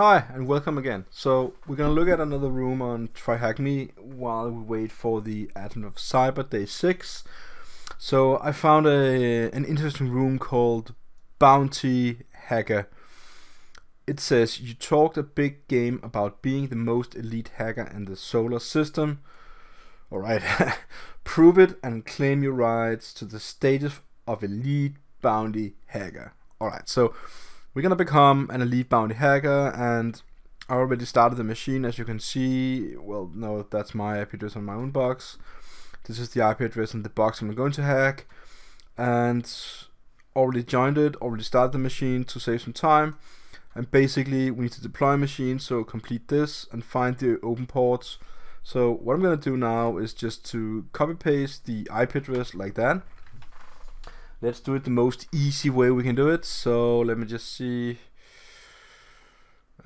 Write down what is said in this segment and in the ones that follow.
Hi and welcome again. So we're gonna look at another room on TryHackMe while we wait for the advent of Cyber Day 6. So I found a an interesting room called Bounty Hacker. It says you talked a big game about being the most elite hacker in the solar system. Alright. Prove it and claim your rights to the status of elite bounty hacker. Alright, so we're gonna become an elite bounty hacker and I already started the machine as you can see. Well no that's my IP address on my own box. This is the IP address in the box I'm going to hack. And already joined it already started the machine to save some time. And basically we need to deploy a machine so complete this and find the open ports. So what I'm gonna do now is just to copy paste the IP address like that let's do it the most easy way we can do it. So let me just see.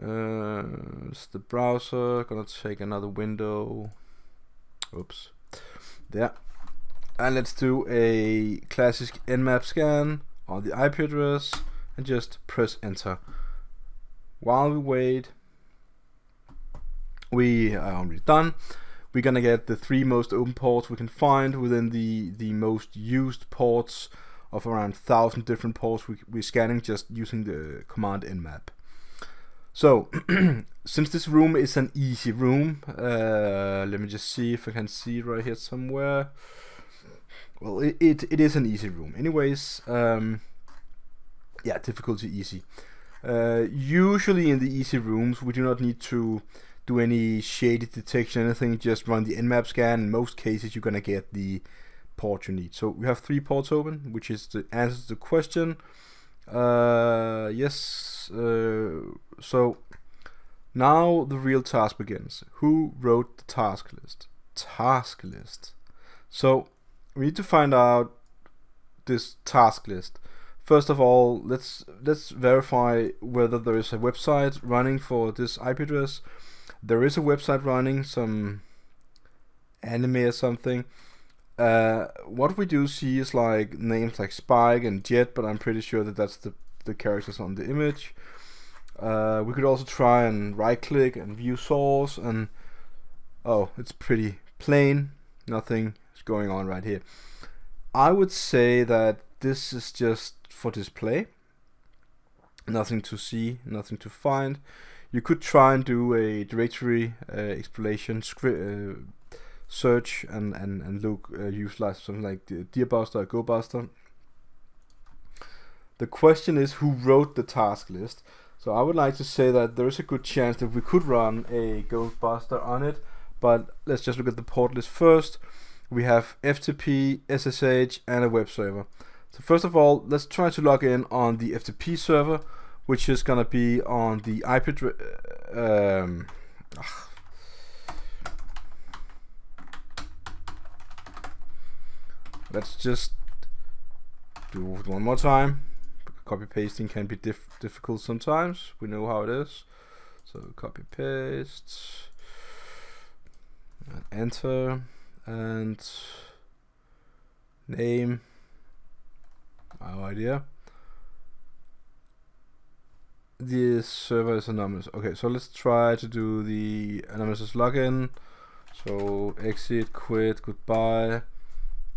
Uh, the browser. Gonna take another window. Oops. There. And let's do a classic nmap scan on the IP address and just press enter. While we wait we are already done. We're gonna get the three most open ports we can find within the the most used ports of around 1000 different ports we, we're scanning just using the command nmap. So, since this room is an easy room, uh, let me just see if I can see right here somewhere. Well, it, it, it is an easy room. Anyways, um, yeah, difficulty easy. Uh, usually in the easy rooms, we do not need to do any shaded detection, anything, just run the nmap scan. In most cases, you're gonna get the port you need. So we have three ports open, which is the answer the question. Uh, yes, uh, so now the real task begins. Who wrote the task list? Task list. So we need to find out this task list. First of all, let's let's verify whether there is a website running for this IP address. There is a website running, some anime or something. Uh, what we do see is like names like Spike and Jet, but I'm pretty sure that that's the, the characters on the image. Uh, we could also try and right click and view source and oh, it's pretty plain. Nothing is going on right here. I would say that this is just for display. Nothing to see, nothing to find. You could try and do a directory uh, exploration script uh, search and, and, and look, uh, utilize something like Deerbuster or GoBuster. The question is who wrote the task list. So I would like to say that there is a good chance that we could run a GoBuster on it, but let's just look at the port list first. We have FTP, SSH, and a web server. So first of all, let's try to log in on the FTP server, which is gonna be on the IP. Um, let's just do it one more time. Copy pasting can be diff difficult sometimes. We know how it is. So copy paste and enter and name our idea. This server is anonymous. Okay, so let's try to do the anonymous login. So exit, quit, goodbye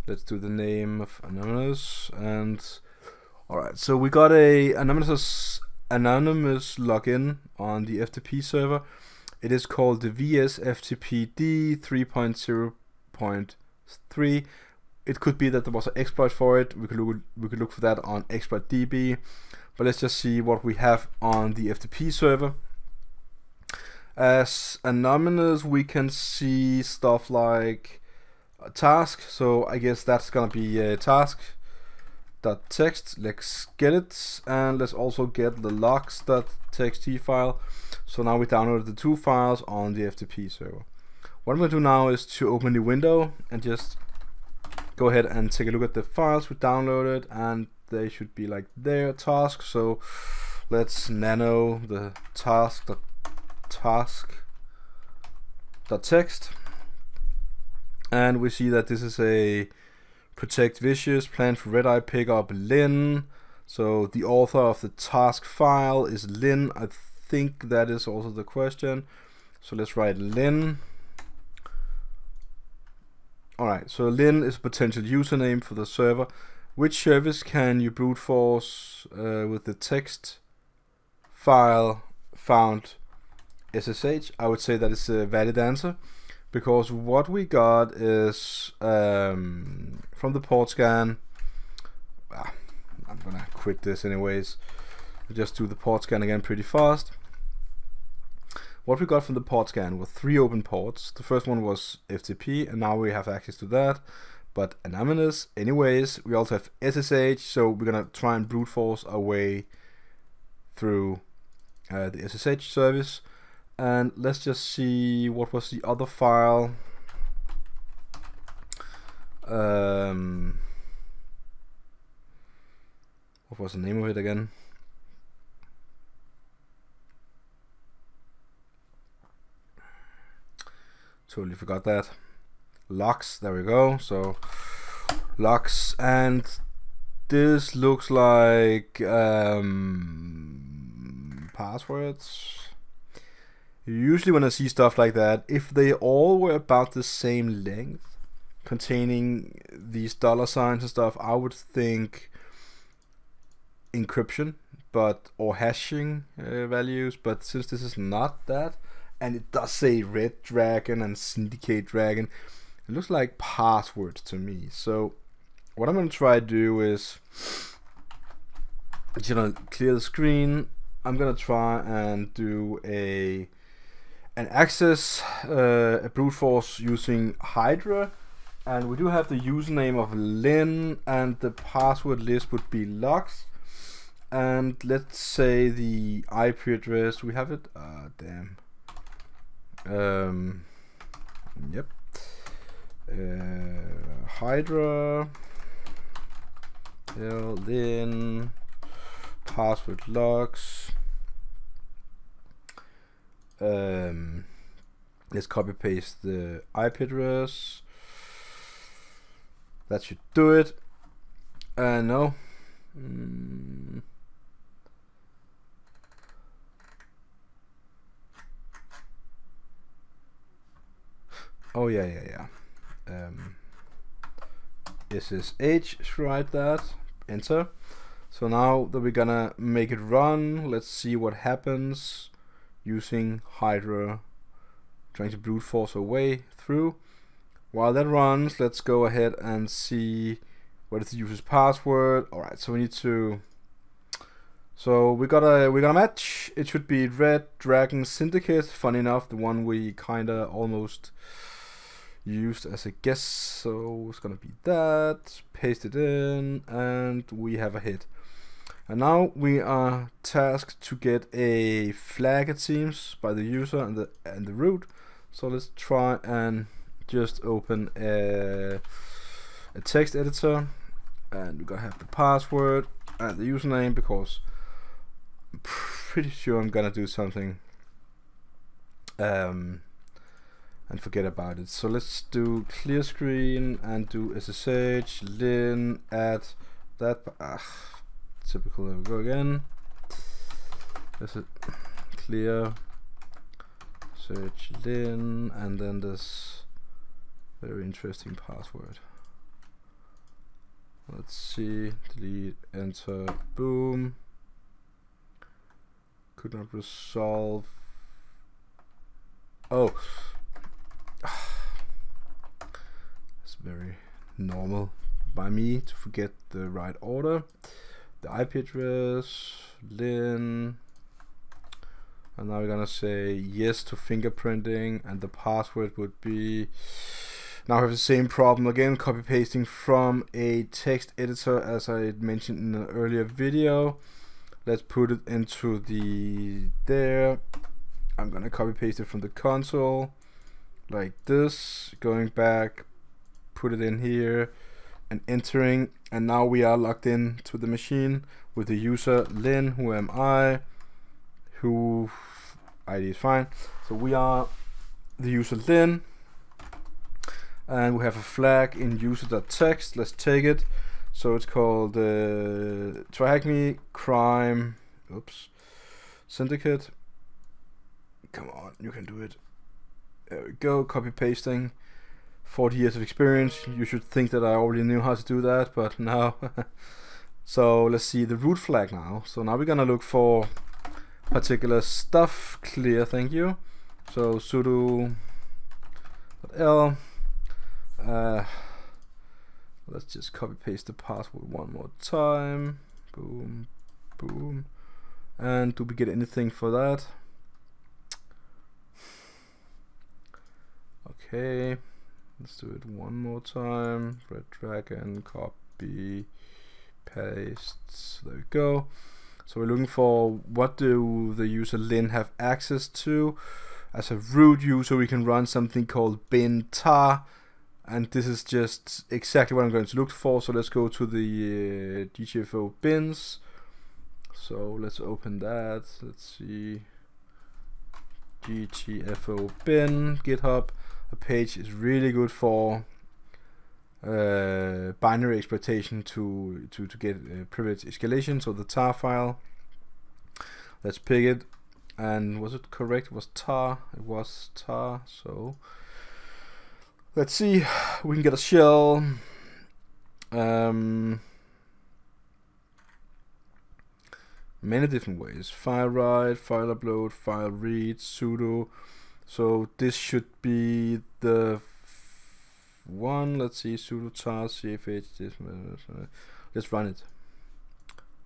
let's do the name of anonymous and all right so we got a anonymous anonymous login on the FTP server. It is called the VSFTPD 3.0.3 it could be that there was an exploit for it. We could look we could look for that on exploitdb but let's just see what we have on the FTP server. As anonymous we can see stuff like task. So I guess that's gonna be a task dot text. Let's get it, and let's also get the logs dot txt file. So now we downloaded the two files on the FTP server. What I'm gonna do now is to open the window and just go ahead and take a look at the files we downloaded, and they should be like their task. So let's nano the task dot task dot text and we see that this is a protect vicious plan for red eye pickup Lin. So the author of the task file is Lin. I think that is also the question. So let's write Lin. Alright, so Lin is a potential username for the server. Which service can you brute force uh, with the text file found SSH? I would say that is a valid answer because what we got is um, from the port scan. Ah, I'm gonna quit this anyways. We'll just do the port scan again pretty fast. What we got from the port scan were three open ports. The first one was FTP, and now we have access to that. But anonymous, anyways, we also have SSH, so we're gonna try and brute force our way through uh, the SSH service. And let's just see what was the other file. Um, what was the name of it again? Totally forgot that. Locks, there we go. So locks and this looks like um, passwords. Usually when I see stuff like that, if they all were about the same length, containing these dollar signs and stuff, I would think encryption, but or hashing uh, values. But since this is not that, and it does say Red Dragon and Syndicate Dragon. It looks like passwords to me. So what I'm going to try to do is, you know, clear the screen. I'm going to try and do a an access uh, a brute force using Hydra. And we do have the username of Lin and the password list would be Lux. And let's say the IP address, we have it? Uh, damn. Um, yep. Uh, Hydra. Lin. Password logs. Um, let's copy paste the IP address. That should do it. Uh, no. Mm. Oh yeah, yeah, yeah. Um, SSH, write that, enter. So now that we're gonna make it run, let's see what happens using Hydra, trying to brute force our way through. While that runs, let's go ahead and see what is the user's password. Alright, so we need to so we got a we got a match. It should be Red Dragon Syndicate. Funny enough, the one we kinda almost used as a guess so it's gonna be that paste it in and we have a hit and now we are tasked to get a flag it seems by the user and the and the root so let's try and just open a, a text editor and we're gonna have the password and the username because I'm pretty sure I'm gonna do something um, and forget about it. So let's do clear screen and do SSH, lin, add that, ah, typical, there we go again. This it clear, search lin, and then this very interesting password. Let's see, delete, enter, boom. Could not resolve. Oh, it's very normal by me to forget the right order. The IP address, Lin, and now we're gonna say yes to fingerprinting, and the password would be. Now I have the same problem again, copy pasting from a text editor as I mentioned in an earlier video. Let's put it into the there. I'm gonna copy paste it from the console like this, going back, put it in here, and entering, and now we are logged in to the machine with the user Lin, who am I, who ID is fine. So we are the user Lin, and we have a flag in user.text. Let's take it. So it's called uh, Try Hack Me Crime. Oops. Syndicate come on, you can do it. There we go, copy pasting. 40 years of experience. You should think that I already knew how to do that, but no. so let's see the root flag now. So now we're gonna look for particular stuff clear, thank you. So sudo l uh, let's just copy paste the password one more time. Boom, boom. And do we get anything for that? Okay, let's do it one more time. Red dragon, copy, paste. There we go. So we're looking for what do the user Lin have access to. As a root user, we can run something called bin tar, and this is just exactly what I'm going to look for. So let's go to the uh, GTFO bins. So let's open that. Let's see. GTFO bin GitHub. A page is really good for uh, binary exploitation to to to get uh, privilege escalation. So the tar file. Let's pick it. And was it correct? It was tar. It was tar. So let's see. We can get a shell. Um, many different ways. File write, file upload, file read, sudo. So this should be the one. Let's see, sudo tar cfh. This, let's run it.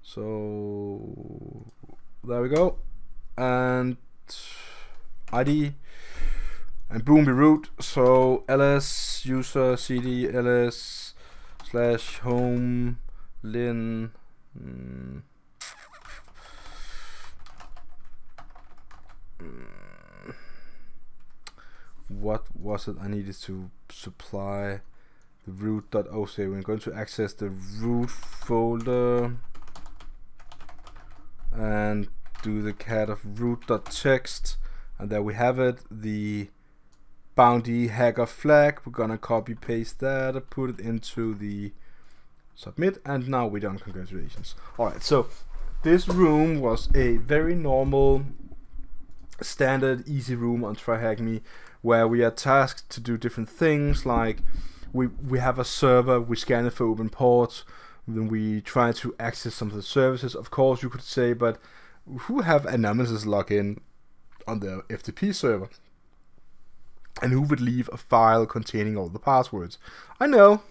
So there we go, and ID and boom we root. So ls user cd ls slash home lin. Mm, what was it I needed to supply the root.oc we're going to access the root folder and do the cat of root.txt and there we have it the bounty hacker flag. We're gonna copy paste that put it into the submit and now we're done. Congratulations. Alright so this room was a very normal standard easy room on TryHackMe where we are tasked to do different things like we we have a server we scan it for open ports then we try to access some of the services of course you could say but who have anonymous login on the FTP server? And who would leave a file containing all the passwords? I know.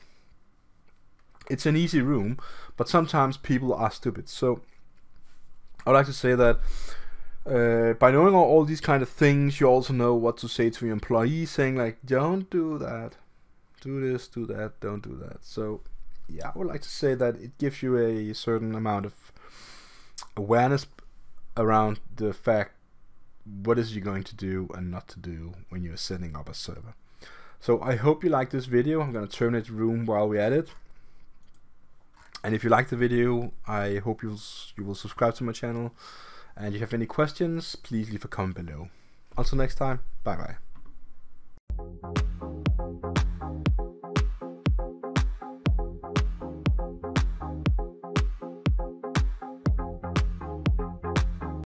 It's an easy room but sometimes people are stupid. So I'd like to say that uh, by knowing all, these kind of things, you also know what to say to your employees, saying like, "Don't do that, do this, do that, don't do that." So, yeah, I would like to say that it gives you a certain amount of awareness around the fact what is you going to do and not to do when you're setting up a server. So I hope you like this video. I'm gonna turn it room while we at it. And if you like the video, I hope you'll you will subscribe to my channel. And if you have any questions, please leave a comment below. Until next time, bye bye.